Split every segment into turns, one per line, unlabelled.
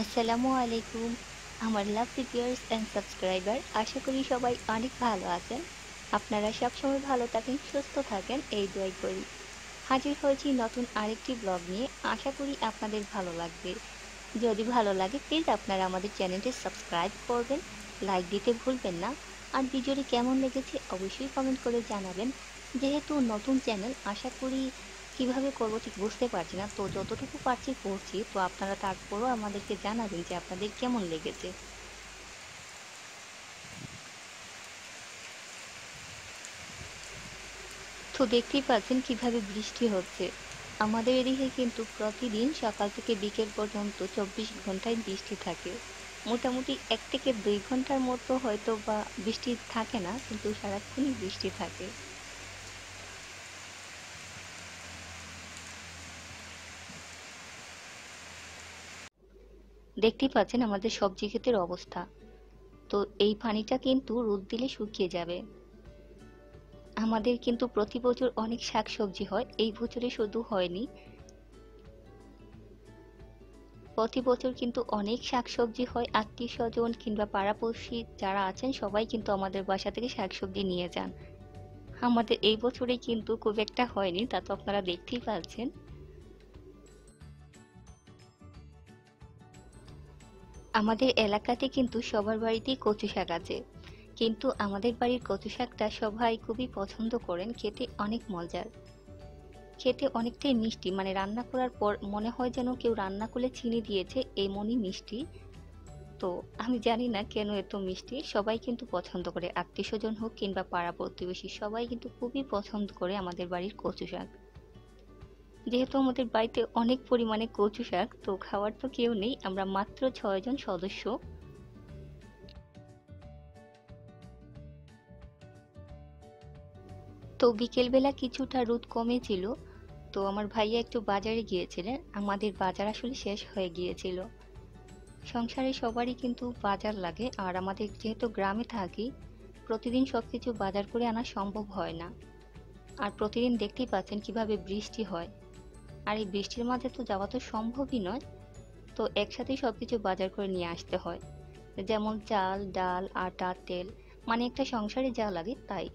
আসসালামু আলাইকুম, আমার লাভ ভিউয়ার্স অ্যান্ড সাবস্ক্রাইবার আশা করি সবাই অনেক ভালো আছেন। আপনারা সবসময় ভালো থাকেন, সুস্থ থাকেন, এই দোয়াই করি। হাজির হয়েছি নতুন আরেকটি ব্লগ নিয়ে, আশা করি আপনাদের ভালো লাগবে। যদি ভালো লাগে প্লিজ আপনারা আমাদের চ্যানেলটি সাবস্ক্রাইব করবেন লাইক দিতে ভুলবেন না। আর ভিডিওটি কেমন লেগেছে, অবশ্যই কমেন্ট করে জানাবেন। যেহেতু নতুন চ্যানেল আশা করি কীভাবে করব ঠিক বুঝতে পারছি না। তো যতটুকু পারছি করছি। তো আপনারা তারপরও আমাদেরকে জানাবেন যে আপনাদের কেমন লেগেছে। তো দেখতেই পাচ্ছেন কীভাবে বৃষ্টি হচ্ছে। আমাদের এদিকে কিন্তু প্রতিদিন সকাল থেকে বিকেল পর্যন্ত চব্বিশ ঘন্টায় বৃষ্টি থাকে। মোটামুটি এক থেকে দুই ঘণ্টার মতো হয়তো বা বৃষ্টি থাকে না, কিন্তু সারাক্ষণই বৃষ্টি থাকে। দেখতেই পাচ্ছেন আমাদের সবজি ক্ষেতের অবস্থা। তো এই পানিটা কিন্তু রোদ দিলে শুকিয়ে যাবে। আমাদের কিন্তু প্রতি বছর অনেক শাক সবজি হয়, এই বছরে শুধু হয়নি। প্রতি বছর কিন্তু অনেক শাকসবজি হয় আত্মীয় স্বজন কিংবা পাড়াপড়শি যারা আছেন, সবাই কিন্তু আমাদের বাসা থেকে শাকসবজি নিয়ে যান। আমাদের এই বছরে কিন্তু খুব একটা হয়নি, তা তো আপনারা দেখতেই পাচ্ছেন। আমাদের এলাকাতে কিন্তু সবার বাড়িতেই কচু শাক আছে। কিন্তু আমাদের বাড়ির কচু শাকটা সবাই খুবই পছন্দ করেন, খেতে অনেক মজার। খেতে অনেকটাই মিষ্টি মানে রান্না করার পর মনে হয় যেন কেউ রান্না করলে চিনি দিয়েছে এমনই মিষ্টি। তো আমি জানি না কেন এত মিষ্টি, সবাই কিন্তু পছন্দ করে। আত্মীয় স্বজন হোক কিংবা পাড়া প্রতিবেশী সবাই কিন্তু খুবই পছন্দ করে আমাদের বাড়ির কচু শাক। যেহেতু আমাদের বাড়িতে অনেক পরিমাণে কচু শাক, তো খাওয়ার তো কেউ নেই, আমরা মাত্র ছয়জন সদস্য। তো বিকেলবেলা কিছুটা রোদ কমেছিল, তো আমার ভাইয়া একটু বাজারে গিয়েছিলেন, আমাদের বাজার আসলে শেষ হয়ে গিয়েছিল। সংসারে সবারই কিন্তু বাজার লাগে, আর আমাদের যেহেতু গ্রামে থাকি, প্রতিদিন সব কিছু বাজার করে আনা সম্ভব হয় না। আর প্রতিদিন দেখতেই পাচ্ছেন কীভাবে বৃষ্টি হয়। আর এই বৃষ্টির মাঝে তো যাওয়া তো সম্ভবই নয়। তো একসাথেই সব কিছু বাজার করে নিয়ে আসতে হয়। যেমন চাল, ডাল, আটা, তেল মানে একটা সংসারে যা লাগে তাই।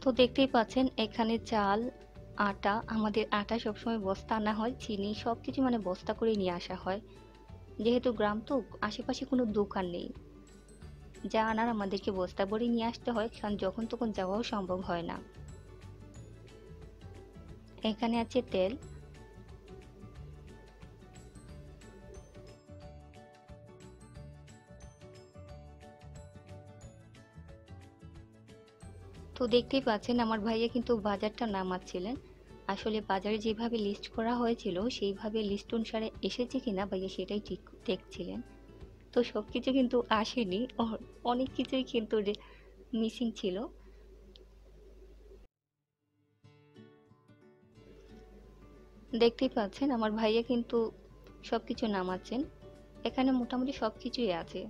তো দেখতেই পাচ্ছেন, এখানে চাল, আটা, আমাদের আটা সবসময় বস্তা আনা হয়, চিনি সব কিছু মানে বস্তা করে নিয়ে আসা হয়। যেহেতু গ্রাম তো আশেপাশে কোনো দোকান নেই। যা আনার আমাদেরকে বস্তা ভরে নিয়ে আসতে হয়, কারণ যখন তখন যাওয়াও সম্ভব হয় না। এখানে আছে তেল। তো দেখতেই পাচ্ছেন, আমার ভাইয়া কিন্তু বাজারটা নামাচ্ছিলেন। আসলে বাজারে যেভাবে লিস্ট করা হয়েছিল, সেইভাবে লিস্ট অনুসারে এসেছে কিনা ভাইয়া সেটাই ঠিক দেখছিলেন। তো সব কিছু কিন্তু আসেনি। অনেক কিছুই কিন্তু মিসিং ছিল। দেখতেই পাচ্ছেন, আমার ভাইয়া কিন্তু সব কিছু নামাচ্ছেন। এখানে মোটামুটি সব কিছুই আছে।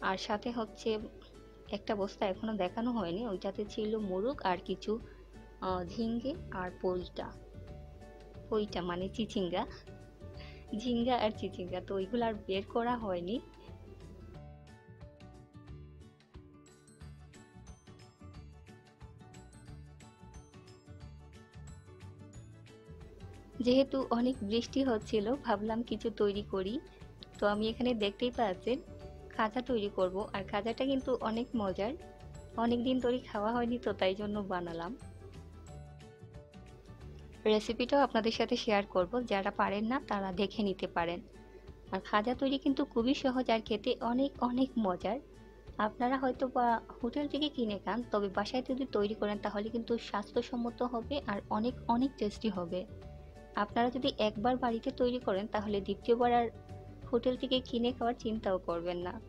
আর সাথে হচ্ছে একটা বস্তা এখনও দেখানো হয়নি, ওইটাতে ছিল মোরগ আর কিছু ঝিঙ্গে আর পইটা পইটা মানে চিচিঙ্গা। ঝিঙ্গা আর চিচিঙ্গা, তো ওইগুলো আর বের করা হয়নি। যেহেতু অনেক বৃষ্টি হচ্ছিল, ভাবলাম কিছু তৈরি করি। তো আমি এখানে দেখতেই পাচ্ছেন খাজা তৈরি করব। আর খাজাটা কিন্তু অনেক মজার। অনেক দিন ধরে খাওয়া হয়নি, তো তাই জন্য বানালাম। রেসিপিটাও আপনাদের সাথে শেয়ার করব। যারা পারেন না, তারা দেখে নিতে পারেন। আর খাজা তৈরি কিন্তু খুবই সহজ আর খেতে অনেক অনেক মজার। আপনারা হয়তো বা হোটেল থেকে কিনে খান, তবে বাসায় যদি তৈরি করেন, তাহলে কিন্তু স্বাস্থ্যসম্মত হবে আর অনেক অনেক টেস্টি হবে। আপনারা যদি একবার বাড়িতে তৈরি করেন, তাহলে দ্বিতীয়বার আর হোটেল থেকে কিনে খাওয়ার চিন্তাও করবেন না।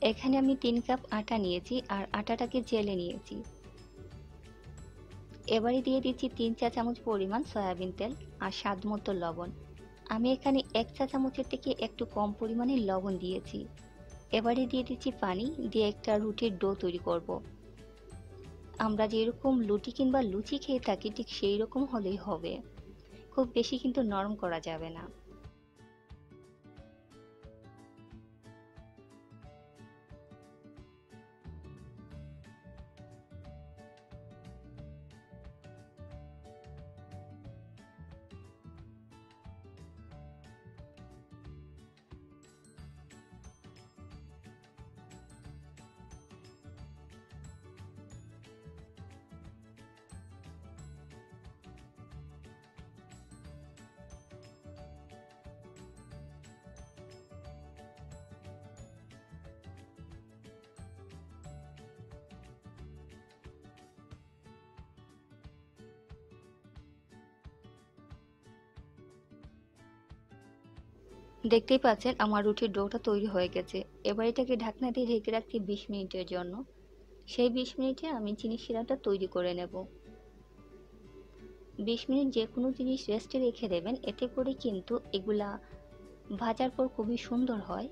এখানে আমি তিন কাপ আটা নিয়েছি, আর আটাটাকে জেলে নিয়েছি। এবারে দিয়ে দিচ্ছি তিন চা চামচ পরিমাণ সয়াবিন তেল আর স্বাদ মতো লবণ। আমি এখানে এক চা চামচের থেকে একটু কম পরিমাণে লবণ দিয়েছি। এবারে দিয়ে দিচ্ছি পানি, দিয়ে একটা রুটির ডো তৈরি করব। আমরা যেরকম লুটি কিংবা লুচি খেয়ে থাকি, ঠিক সেই রকম হলেই হবে। খুব বেশি কিন্তু নরম করা যাবে না। দেখতেই পাচ্ছেন আমার রুটির ডোটা তৈরি হয়ে গেছে। এবার এটাকে ঢাকনা দিয়ে ঢেকে রাখছি বিশ মিনিটের জন্য। সেই বিশ মিনিটে আমি চিনি শিরাটা তৈরি করে নেব। বিশ মিনিট যে কোনো জিনিস রেস্টে রেখে দেবেন, এতে করে কিন্তু এগুলা ভাজার পর খুবই সুন্দর হয়।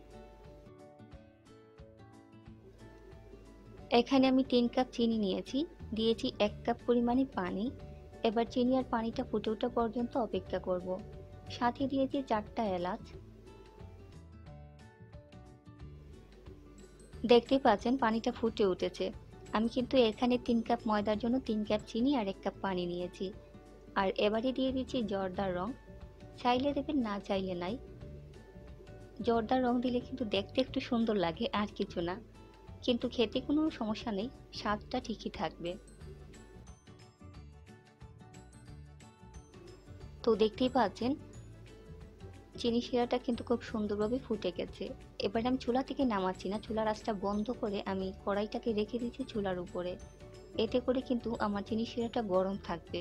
এখানে আমি তিন কাপ চিনি নিয়েছি, দিয়েছি এক কাপ পরিমাণে পানি। এবার চিনি আর পানিটা ফুটে ওঠা পর্যন্ত অপেক্ষা করব। সাথে দিয়েছি চারটা এলাচ। দেখতেই পাচ্ছেন পানিটা ফুটে উঠেছে। আমি কিন্তু এখানে তিন কাপ ময়দার জন্য তিন কাপ চিনি আর এক কাপ পানি নিয়েছি। আর এবারে দিয়ে দিচ্ছি জর্দার রং। চাইলে দেবেন, না চাইলে নাই। জর্দার রং দিলে কিন্তু দেখতে একটু সুন্দর লাগে আর কিছু না। কিন্তু খেতে কোনো সমস্যা নেই, স্বাদটা ঠিকই থাকবে। তো দেখতেই পাচ্ছেন চিনি শিরাটা কিন্তু খুব সুন্দরভাবে ফুটে গেছে। এবার আমি চুলা থেকে নামাচ্ছি না, চুলার আঁচটা বন্ধ করে আমি কড়াইটাকে রেখে দিচ্ছি চুলার উপরে। এতে করে কিন্তু আমার চিনি শিরাটা গরম থাকবে।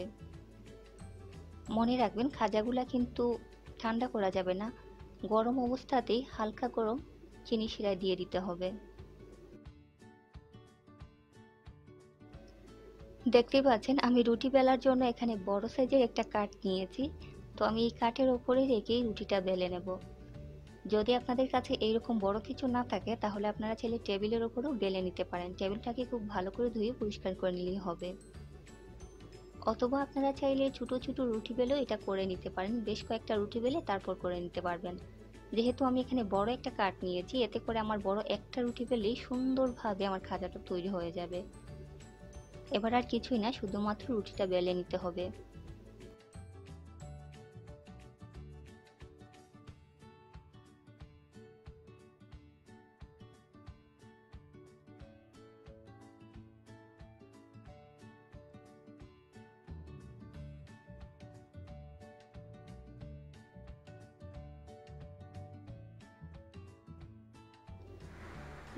মনে রাখবেন, খাজাগুলা কিন্তু ঠান্ডা করা যাবে না। গরম অবস্থাতেই হালকা গরম চিনি শিরা দিয়ে দিতে হবে। দেখতেই পাচ্ছেন, আমি রুটি বেলার জন্য এখানে বড় সাইজের একটা কাঠ নিয়েছি। তো আমি এই কাঠের ওপরে রেখেই রুটিটা বেলে নেব। যদি আপনাদের কাছে এইরকম বড় কিছু না থাকে, তাহলে আপনারা ছেলে টেবিলের ওপরেও বেলে নিতে পারেন। টেবিলটাকে খুব ভালো করে ধুয়ে পরিষ্কার করে নিলেই হবে। অথবা আপনারা চাইলে ছোটো ছোটো রুটি বেলেও এটা করে নিতে পারেন। বেশ কয়েকটা রুটি বেলে তারপর করে নিতে পারবেন। যেহেতু আমি এখানে বড় একটা কাঠ নিয়েছি, এতে করে আমার বড় একটা রুটি বেলেই সুন্দরভাবে আমার খাজাটা তৈরি হয়ে যাবে। এবার আর কিছুই না, শুধুমাত্র রুটিটা বেলে নিতে হবে।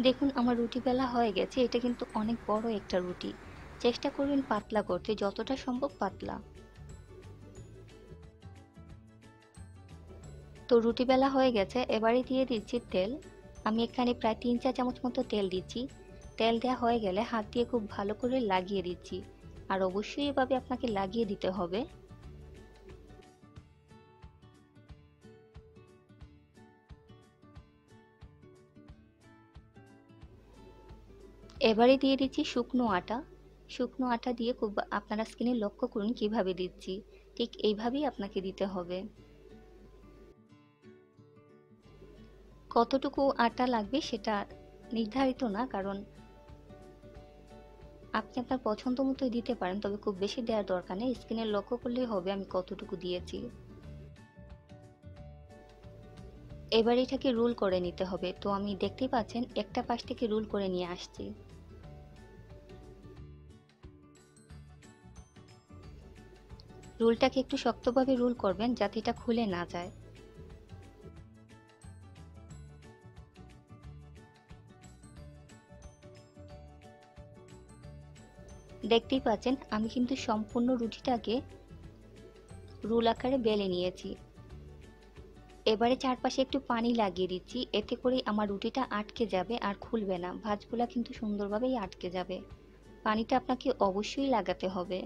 দেখুন, আমার রুটি বেলা হয়ে গেছে। এটা কিন্তু অনেক বড় একটা রুটি। চেষ্টা করবেন পাতলা করতে, যতটা সম্ভব পাতলা। তো রুটি বেলা হয়ে গেছে। এবারে দিয়ে দিচ্ছি তেল। আমি এখানে প্রায় তিন চার চামচ মতো তেল দিচ্ছি। তেল দেওয়া হয়ে গেলে হাত দিয়ে খুব ভালো করে লাগিয়ে দিচ্ছি। আর অবশ্যই এভাবে আপনাকে লাগিয়ে দিতে হবে। এবারে দিয়ে দিচ্ছি শুকনো আটা। শুকনো আটা দিয়ে খুব আপনারা স্কিনে লক্ষ্য করুন কীভাবে দিচ্ছি। ঠিক এইভাবেই আপনাকে দিতে হবে। কতটুকু আটা লাগবে সেটা নির্ধারিত না, কারণ আপনি আপনার পছন্দ মতোই দিতে পারেন, তবে খুব বেশি দেওয়ার দরকার নেই। স্কিনে লক্ষ্য করলেই হবে আমি কতটুকু দিয়েছি। এবার এটাকে রুল করে নিতে হবে। তো আমি দেখতেই পাচ্ছেন একটা পাশ থেকে রুল করে নিয়ে আসছি। রুলটাকে একটু শক্তভাবে রুল করবেন যাতে এটা খুলে না যায়। দেখতেই পাচ্ছেন, আমি কিন্তু সম্পূর্ণ রুটিটাকে রুল আকারে বেলে নিয়েছি। এবারে চারপাশে একটু পানি লাগিয়ে দিচ্ছি, এতে করে আমার রুটিটা আটকে যাবে আর খুলবে না। ভাজগুলা কিন্তু সুন্দরভাবেই আটকে যাবে। পানিটা আপনাকে অবশ্যই লাগাতে হবে।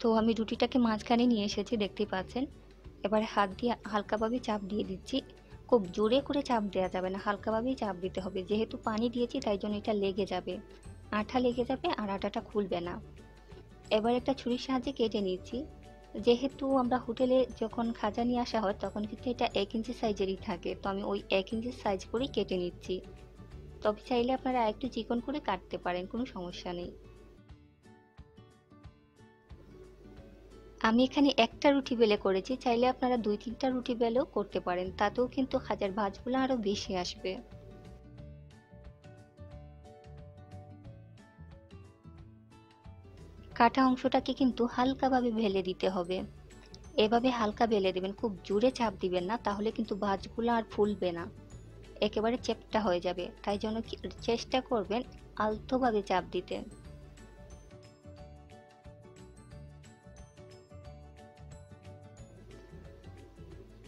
তো আমি রুটিটাকে মাঝখানে নিয়ে এসেছি, দেখতেই পাচ্ছেন। এবারে হাত দিয়ে হালকাভাবে চাপ দিয়ে দিচ্ছি। খুব জোরে করে চাপ দেওয়া যাবে না, হালকাভাবেই চাপ দিতে হবে। যেহেতু পানি দিয়েছি, তাই জন্য এটা লেগে যাবে। আঠা লেগে যাবে আর আটাটা খুলবে না। এবার একটা ছুরির সাহায্যে কেটে নিচ্ছি। যেহেতু আমরা হোটেলে যখন খাজা নিয়ে আসা হয়, তখন কিন্তু এটা এক ইঞ্চি সাইজেরই থাকে। তো আমি ওই এক ইঞ্চি সাইজ করেই কেটে নিচ্ছি। তবে চাইলে আপনারা একটু চিকন করে কাটতে পারেন, কোনো সমস্যা নেই। আমি এখানে একটা রুটি বেলে করেছি, চাইলে আপনারা দুই তিনটা রুটি বেলেও করতে পারেন, তাতেও কিন্তু খাজার ভাজগুলো আরও বেশি আসবে। কাটা অংশটাকে কিন্তু হালকাভাবে ভেলে দিতে হবে। এভাবে হালকা বেলে দেবেন, খুব জোরে চাপ দিবেন না, তাহলে কিন্তু ভাজগুলো আর ফুলবে না। একেবারে চেপটা হয়ে যাবে, তাই জন্য চেষ্টা করবেন আলতোভাবে চাপ দিতে।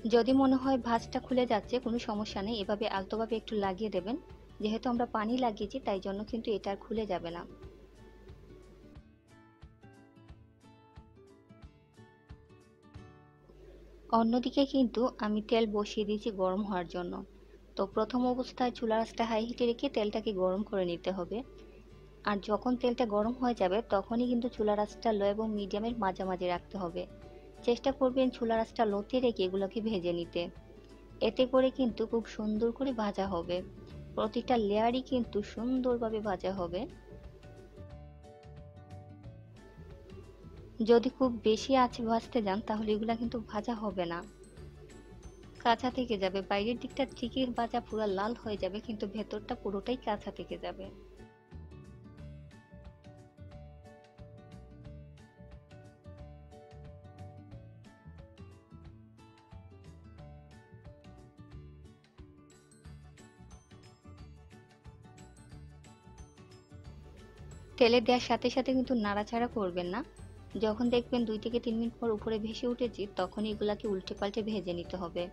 যদি মনে হয় ভাজটা খুলে যাচ্ছে, কোনো সমস্যা নেই। এভাবে আলতোভাবে একটু লাগিয়ে দেবেন। যেহেতু আমরা পানি লাগিয়েছি, তাই জন্য কিন্তু এটা আর খুলে যাবে না। অন্যদিকে কিন্তু আমি তেল বসিয়ে দিয়েছি গরম হওয়ার জন্য। তো প্রথম অবস্থায় চুলা আঁচটা হাই হিটে রেখে তেলটাকে গরম করে নিতে হবে। আর যখন তেলটা গরম হয়ে যাবে, তখনই কিন্তু চুলা আঁচটা লো এবং মিডিয়ামের মাঝামাঝি রাখতে হবে। চেষ্টা করবেন চুলা আঁচটা লোতে রেখে এগুলোকে ভেজে নিতে। এতে করে কিন্তু খুব সুন্দর করে ভাজা হবে। প্রতিটা লেয়ারই কিন্তু সুন্দরভাবে ভাজা হবে। যদি খুব বেশি আছে ভাজতে যান, তাহলে এগুলা কিন্তু ভাজা হবে না। কাঁচা থেকে যাবে। বাইরের দিকটা ঠিকই ভাজা পুরো লাল হয়ে যাবে, কিন্তু ভেতরটা পুরোটাই কাঁচা থেকে যাবে। তেলে দেওয়ার সাথে সাথে কিন্তু নাড়াচাড়া করবেন না। যখন দেখবেন দুই থেকে তিন মিনিট পর উপরে ভেসে উঠেছি তখন এগুলাকে উল্টে পাল্টে ভেজে নিতে হবে।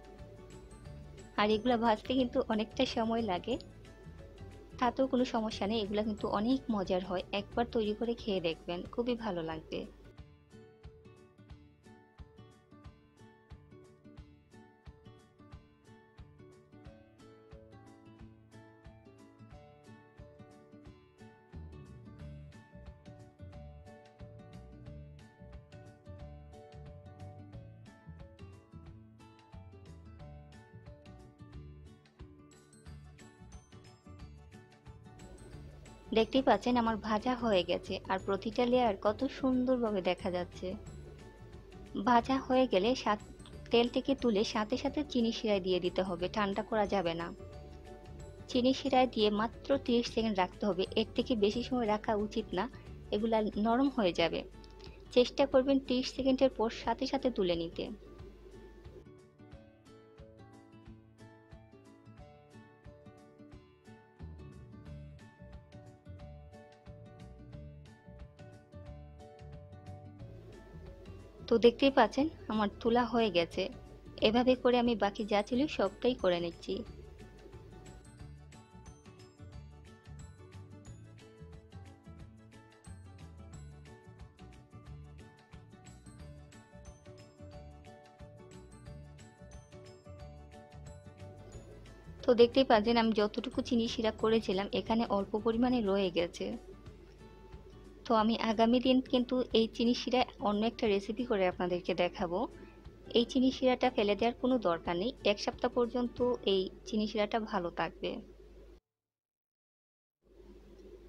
আর এগুলো ভাজতে কিন্তু অনেকটা সময় লাগে। তাতেও কোনো সমস্যা নেই, এগুলো কিন্তু অনেক মজার হয়। একবার তৈরি করে খেয়ে দেখবেন, খুবই ভালো লাগবে। দেখতেই পাচ্ছেন আমার ভাজা হয়ে গেছে আর প্রতিটা লেয়ার কত সুন্দরভাবে দেখা যাচ্ছে। ভাজা হয়ে গেলে তেল থেকে তুলে সাথে সাথে চিনি শিরায় দিয়ে দিতে হবে, ঠান্ডা করা যাবে না। চিনি শিরায় দিয়ে মাত্র 30 সেকেন্ড রাখতে হবে, এর থেকে বেশি সময় রাখা উচিত না, এগুলা নরম হয়ে যাবে। চেষ্টা করবেন 30 সেকেন্ডের পর সাথে সাথে তুলে নিতে। দেখতেই পাচ্ছেন, আমার তুলা হয়ে গেছে। এভাবে করে আমি বাকি যা ছিল সবটাই করে নিচ্ছি। তো দেখতেই পাচ্ছেন, আমি যতটুকু চিনি শিরা করেছিলাম, এখানে অল্প পরিমাণে রয়ে গেছে। তো আমি আগামী দিন কিন্তু এই চিনি শিরা অন্য একটা রেসিপি করে আপনাদেরকে দেখাবো। এই চিনি শিরাটা ফেলে দেওয়ার কোনো দরকার নেই। এক সপ্তাহ পর্যন্ত এই চিনি শিরাটা ভালো থাকবে।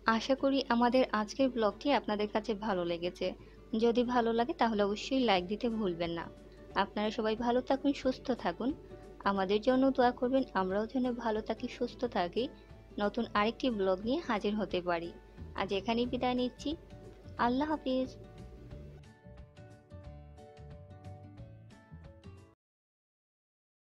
আশা করি আমাদের আজকের ব্লগটি আপনাদের কাছে ভালো লেগেছে। যদি ভালো লাগে তাহলে অবশ্যই লাইক দিতে ভুলবেন না। আপনারা সবাই ভালো থাকুন, সুস্থ থাকুন। আমাদের জন্য দোয়া করবেন, আমরাও যেন ভালো থাকি, সুস্থ থাকি। নতুন আরেকটি ব্লগ নিয়ে হাজির হতে পারি। আজ এখানেই বিদায় নিচ্ছি। আল্লাহ হাফিজ